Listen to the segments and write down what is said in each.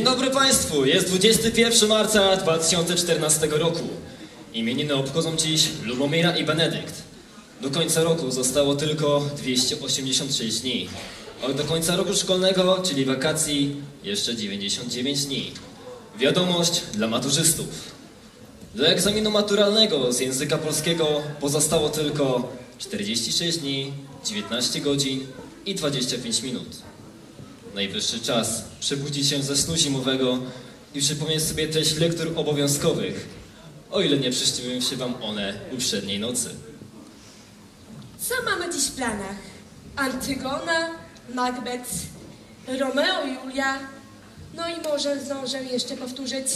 Dzień dobry Państwu, jest 21 marca 2014 roku. Imieniny obchodzą dziś Lubomira i Benedykt. Do końca roku zostało tylko 286 dni. A do końca roku szkolnego, czyli wakacji, jeszcze 99 dni. Wiadomość dla maturzystów. Do egzaminu maturalnego z języka polskiego pozostało tylko 46 dni, 19 godzin i 25 minut. Najwyższy czas przebudzić się ze snu zimowego i przypomnieć sobie treść lektur obowiązkowych, o ile nie przyśniły się wam one uprzedniej nocy. Co mamy dziś w planach? Antygona, Macbeth, Romeo i Julia. No i może zdążę jeszcze powtórzyć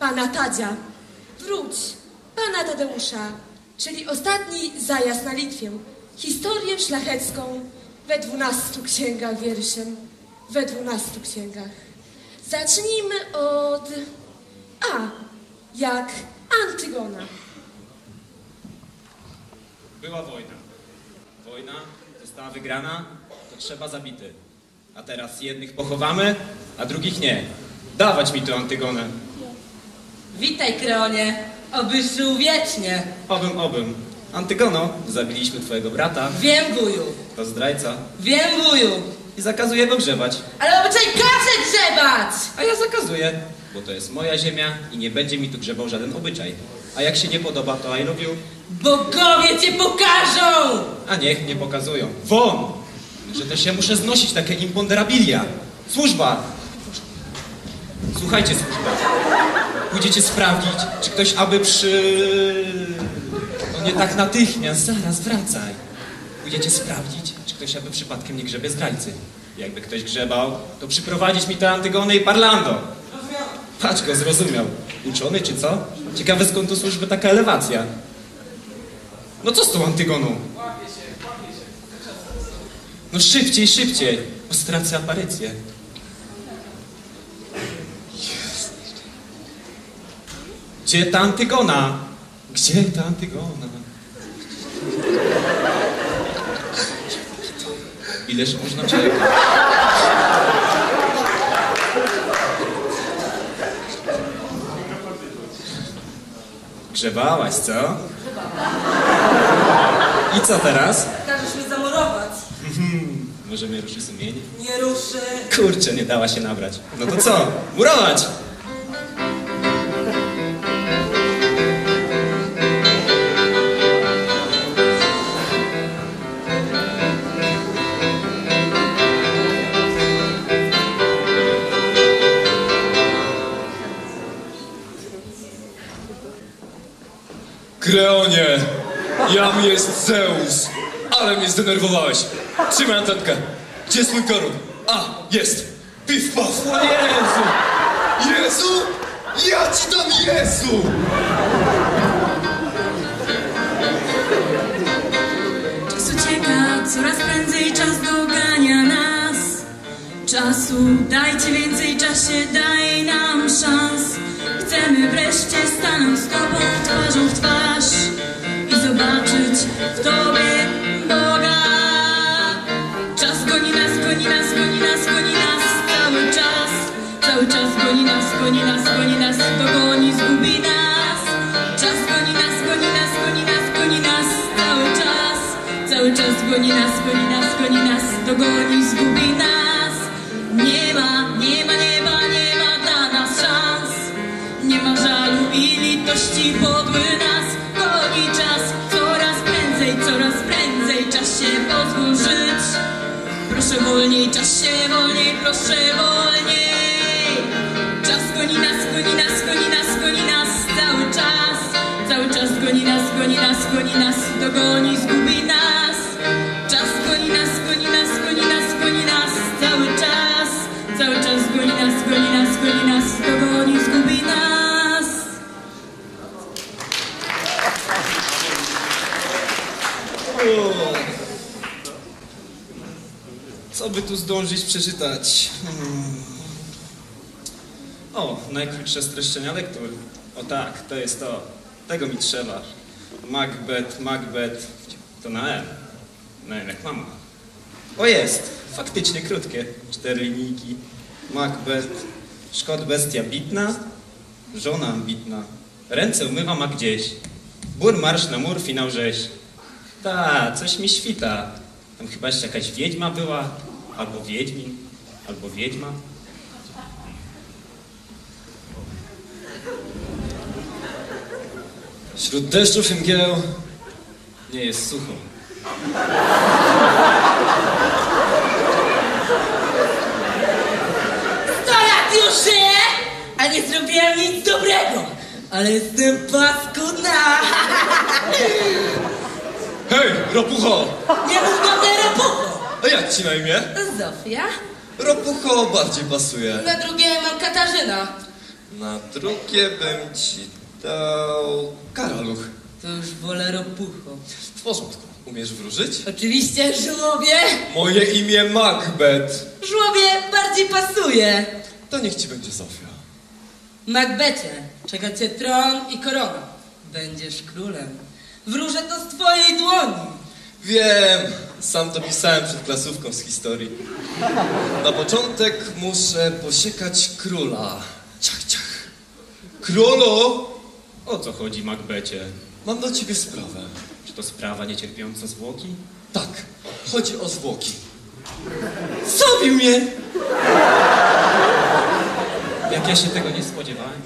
pana Tadzia. Wróć, pana Tadeusza, czyli ostatni zajazd na Litwię. Historię szlachecką we dwunastu księgach wierszem. We dwunastu księgach. Zacznijmy od... A, jak Antygona. Była wojna. Wojna została wygrana, to trzeba zabity. A teraz jednych pochowamy, a drugich nie. Dawać mi tu Antygonę. Witaj, Kreonie. Obyś żył wiecznie. Obym, obym. Antygono, zabiliśmy twojego brata, Wiem, wuju. to zdrajca, Wiem, wuju. I zakazuję go grzebać. Ale obyczaj każe grzebać! A ja zakazuję, bo to jest moja ziemia i nie będzie mi tu grzebał żaden obyczaj. A jak się nie podoba, to I love you. Bogowie cię pokażą! A niech nie pokazują. Won! Że też się muszę znosić takie imponderabilia. Służba! Słuchajcie, służba. Pójdziecie sprawdzić, czy ktoś aby przy... No nie tak natychmiast, zaraz wracaj. Pójdziecie sprawdzić, czy ktoś aby przypadkiem nie grzebie zdrajcy. Jakby ktoś grzebał, to przyprowadzić mi tę Antygonę i Parlando. Patrz go, zrozumiał. Uczony czy co? Ciekawe skąd tu służby taka elewacja. No co z tą Antygoną? No szybciej, szybciej, bo stracę aparycję. Gdzie ta Antygona? Gdzie ta Antygona? Ileż można czekać? Grzebałaś, co? I co teraz? Każesz mi zamurować. Może mnie ruszy sumienie? Nie ruszy. Kurczę, nie dała się nabrać. No to co? Murować! Kreonie, jam jest Zeus, ale mnie zdenerwowałeś. Trzymaj antenkę. Gdzie jest mój? A, jest. Pif paf. O Jezu! Jezu! Ja ci dam Jezu! Czas ucieka, coraz prędzej czas dogania nas. Czasu dajcie więcej, czasie daj nam szans. Chcemy wreszcie stanąć z Tobą twarzą w twarz w Boga. Czas goni nas, goni nas, goni nas, goni nas cały czas. Cały czas goni nas, goni nas, goni nas, dogoni, zgubi nas. Czas goni nas, goni nas, goni nas, goni nas cały czas. Cały czas goni nas, goni nas, goni nas, dogoni, zgubi wolniej, czas się wolniej, proszę wolniej. Czas goni nas, goni nas, goni nas, goni nas cały czas. Cały czas goni nas, goni nas, goni nas, dogoni, zgubi nas. Zdążyć przeczytać? Hmm. O, najkrótsze streszczenia lektur. O tak, to jest to. Tego mi trzeba. Macbeth, Macbeth. To na M. Na M jak mama. O jest, faktycznie krótkie. Cztery linijki. Macbeth. Szkod bestia bitna, żona ambitna. Ręce umywa ma gdzieś. Bur marsz na mur, finał rzeź. Ta, coś mi świta. Tam chyba jeszcze jakaś wiedźma była, albo wiedźmin, albo wiedźma. Wśród deszczów i mgieł nie jest sucho. Sto lat już żyję, a nie zrobiłem nic dobrego. Ale jestem paskudna. Hej, Ropucho! Nie mów do mnie rapucho. A jak ci na imię? Zofia. Ropucho bardziej pasuje. Na drugie mam Katarzyna. Na drugie bym ci dał... Karaluch. To już wolę ropucho. W porządku. Umiesz wróżyć? Oczywiście żłobie. Moje imię Macbeth. Żłobie bardziej pasuje. To niech ci będzie Zofia. Macbecie, czeka cię tron i korona. Będziesz królem. Wróżę to z twojej dłoni. Wiem, sam to pisałem przed klasówką z historii. Na początek muszę posiekać króla. Ciach, ciach. Królu, O co chodzi, Macbecie? mam do ciebie sprawę. Czy to sprawa niecierpiąca zwłoki? Tak, chodzi o zwłoki. Zabił mnie! Jak ja się tego nie spodziewałem.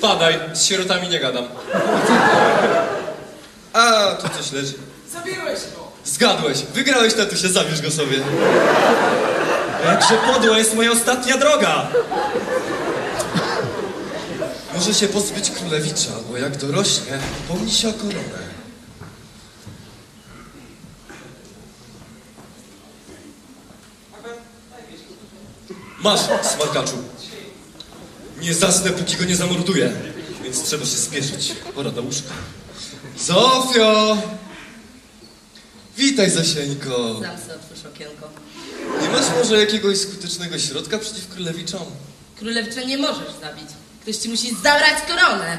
Spadaj, z sierotami nie gadam. A, tu coś leży. Zabiłeś go! Zgadłeś, wygrałeś tatusie, zabierz go sobie. Jakże podła jest moja ostatnia droga! Może się pozbyć królewicza, bo jak dorośnie, pomni się o koronę. Masz, smarkaczu. Nie zasnę, póki go nie zamorduję. Więc trzeba się spieszyć. Pora do łóżka. Zofio! Witaj, Zosieńko. Sam sobie otwórz okienko. Nie masz może jakiegoś skutecznego środka przeciw królewiczom? Królewcze nie możesz zabić. Ktoś ci musi zabrać koronę.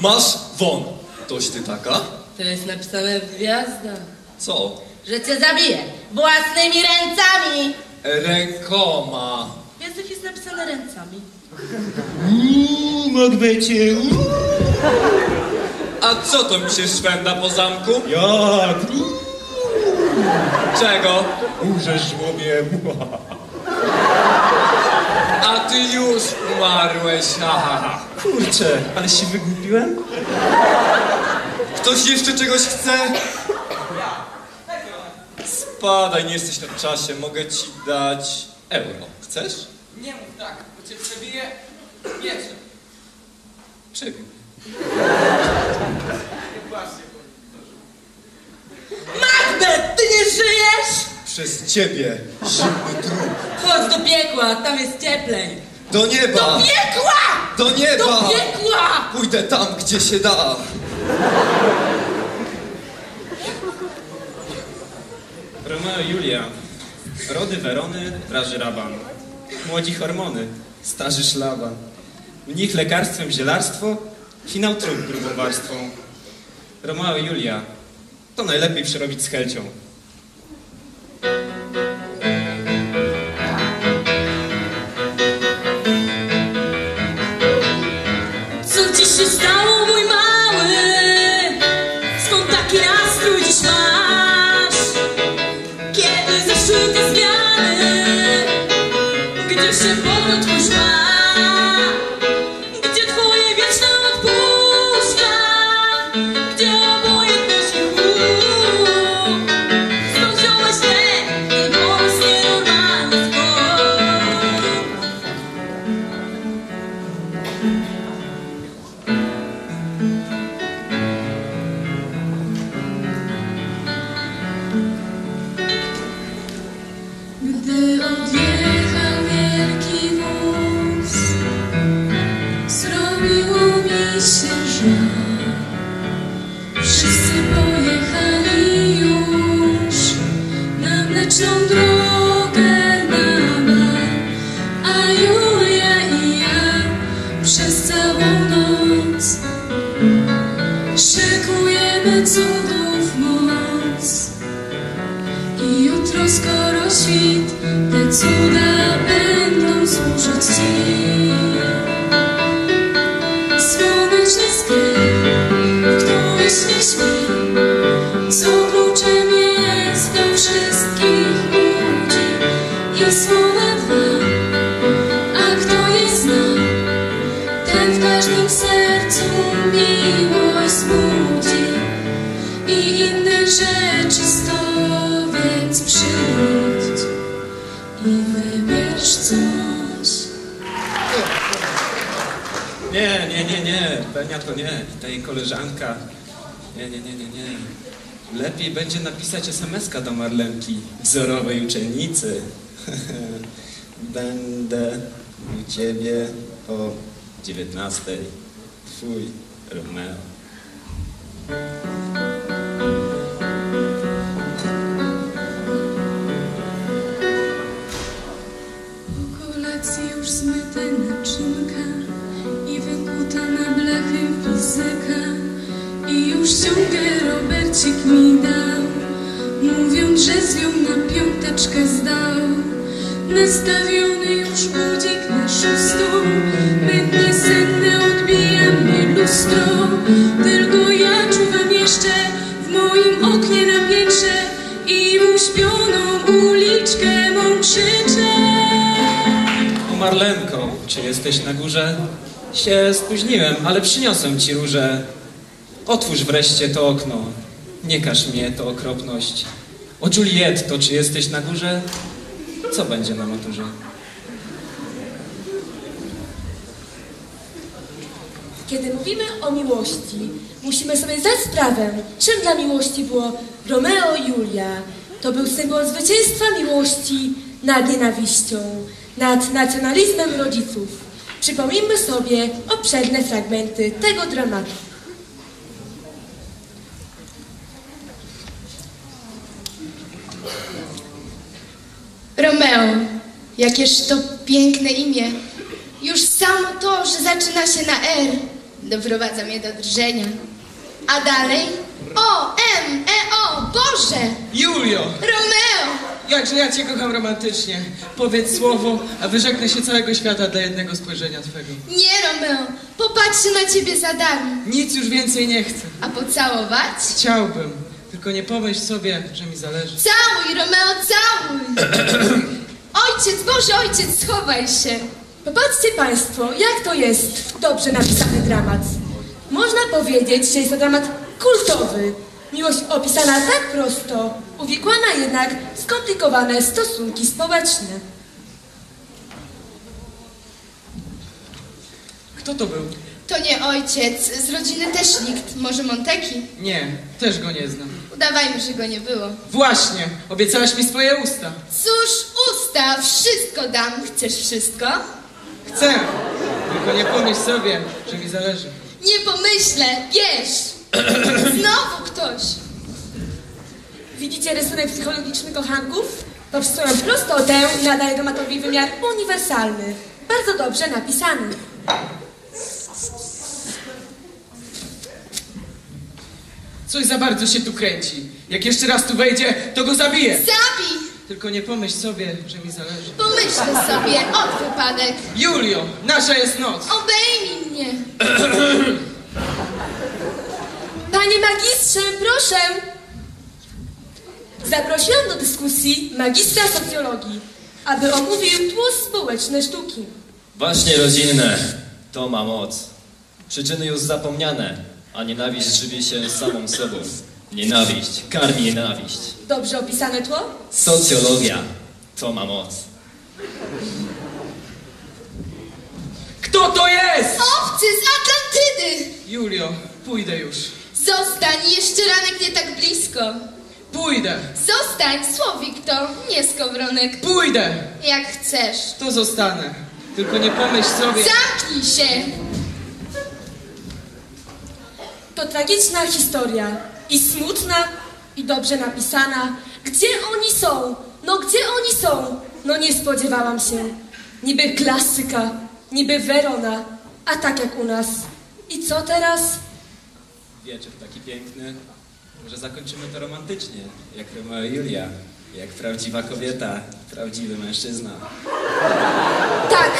Masz won. Toś ty taka? To jest napisane w gwiazdach. Co? Że cię zabiję własnymi ręcami. Rękoma. W gwiazdach jest napisane ręcami. Uuu, Macbecie, uuu. A co to mi się szwenda po zamku? Jak? Czego? Umrzesz żłobie. A ty już umarłeś, ha, ha, ha. Kurczę, ale się wygłupiłem? Ktoś jeszcze czegoś chce? Spadaj, nie jesteś na czasie, mogę ci dać euro. Chcesz? Nie mów tak, bo cię przebiję mieczem. Przebił. Macbeth, ty nie żyjesz? Przez ciebie, zimny trup. Chodź do piekła, tam jest cieplej. Do Do nieba! piekła! Do nieba! Do piekła! Pójdę tam, gdzie się da. Romeo Julia. Rody Werony, draży raban. Młodzi hormony, starzy szlaban. Mnich lekarstwem zielarstwo, finał trup grubą warstwą. Romeo Julia. To najlepiej przerobić z helcią. Wszyscy pojechali już na mleczną drogę. Nie, nie, nie, nie, Benia to nie, ta jej koleżanka. Nie, nie, nie, nie, nie. Lepiej będzie napisać SMS-ka do Marlenki, wzorowej uczennicy. Będę u ciebie o 19. Twój Romeo. Nastawiony już budzik na szóstą, będnie senne odbija mnie lustro, tylko ja czuwam jeszcze w moim oknie na piętrze i uśpioną uliczkę mą krzyczę. O Marlenko, czy jesteś na górze? Się spóźniłem, ale przyniosłem ci róże. Otwórz wreszcie to okno. Nie każ mnie, to okropność. O Julietto, czy jesteś na górze? Co będzie na maturze? Kiedy mówimy o miłości, musimy sobie zdać sprawę, czym dla miłości było Romeo i Julia. To był symbol zwycięstwa miłości nad nienawiścią, nad nacjonalizmem rodziców. Przypomnijmy sobie obszerne fragmenty tego dramatu. Romeo, jakież to piękne imię. Już samo to, że zaczyna się na R, doprowadza mnie do drżenia. A dalej? O, M, E, O, Boże! Julio! Romeo! Jakże ja cię kocham romantycznie. Powiedz słowo, a wyrzeknę się całego świata dla jednego spojrzenia twego. Nie, Romeo, popatrzy na ciebie za darmo. Nic już więcej nie chcę. A pocałować? Chciałbym, tylko nie pomyśl sobie, że mi zależy. Całuj, Romeo, całuj! Ojciec, Boże, ojciec, schowaj się! Popatrzcie Państwo, jak to jest dobrze napisany dramat. Można powiedzieć, że jest to dramat kultowy. Miłość opisana tak prosto, uwikłana jednak w skomplikowane stosunki społeczne. Kto to był? To nie ojciec, z rodziny też nikt, może Monteki? Nie, też go nie znam. Udawajmy, że go nie było. Właśnie, obiecałaś mi swoje usta. Cóż, wszystko dam. Chcesz wszystko? Chcę, tylko nie pomyśl sobie, że mi zależy. Nie pomyślę, wiesz. Znowu ktoś. Widzicie rysunek psychologiczny kochanków? To swoją prostotę nadaje dramatowi wymiar uniwersalny. Bardzo dobrze napisany. Coś za bardzo się tu kręci. Jak jeszcze raz tu wejdzie, to go zabiję. Zabij! Tylko nie pomyśl sobie, że mi zależy. Pomyślę sobie, od wypadek. Julio, nasza jest noc. Obejmij mnie. Panie magistrze, proszę! Zaprosiłam do dyskusji magistra socjologii, aby omówił tło społeczne sztuki. Właśnie rodzinne, to ma moc. Przyczyny już zapomniane, a nienawiść żywi się samą sobą. Nienawiść karmi nienawiść. Dobrze opisane tło? Socjologia, to ma moc. Kto to jest? Obcy z Atlantydy! Julio, pójdę już. Zostań, jeszcze ranek nie tak blisko. Pójdę. Zostań, Słowik to, nie skowronek. Pójdę. Jak chcesz. To zostanę. Tylko nie pomyśl sobie... Zamknij się! To tragiczna historia. I smutna, i dobrze napisana. Gdzie oni są? No gdzie oni są? No nie spodziewałam się. Niby klasyka, niby Werona, a tak jak u nas. I co teraz? Wieczór taki piękny. Może zakończymy to romantycznie, jak Romeo i Julia. Jak prawdziwa kobieta, prawdziwy mężczyzna. Tak,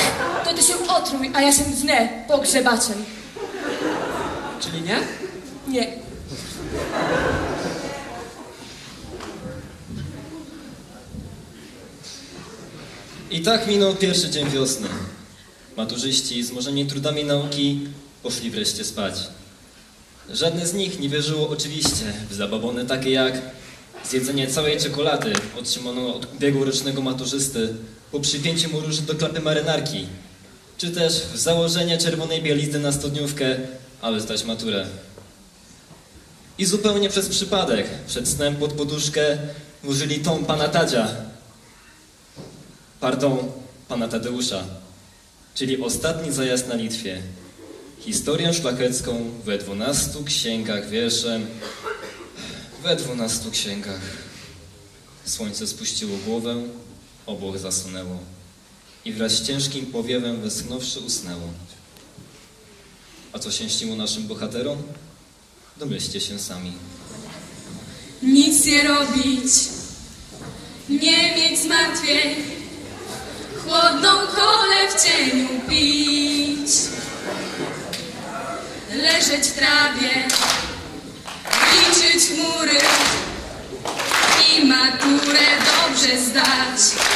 to ty się otruj, a ja się znę pogrzebaczem. Czyli nie? Nie. I tak minął pierwszy dzień wiosny. Maturzyści, zmorzeni trudami nauki, poszli wreszcie spać. Żadne z nich nie wierzyło oczywiście w zabawony takie jak zjedzenie całej czekolady otrzymaną od ubiegłorocznego maturzysty po przypięciu mu róży do klapy marynarki, czy też w założenie czerwonej bielizny na studniówkę, aby zdać maturę. I zupełnie przez przypadek przed snem pod poduszkę włożyli tą pana Tadzia, pardon, pana Tadeusza, czyli ostatni zajazd na Litwie. Historię szlachecką we dwunastu księgach wierszem, we dwunastu księgach. Słońce spuściło głowę, obłok zasunęło i wraz z ciężkim powiewem westchnąwszy usnęło. A co się śniło naszym bohaterom? Domyślcie się sami. Nic nie robić, nie mieć zmartwień, chłodną kolę w cieniu pić, leżeć w trawie, liczyć chmury. I maturę dobrze zdać.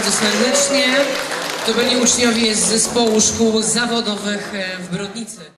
Bardzo serdecznie. To byli uczniowie z zespołu szkół zawodowych e, w Brodnicy.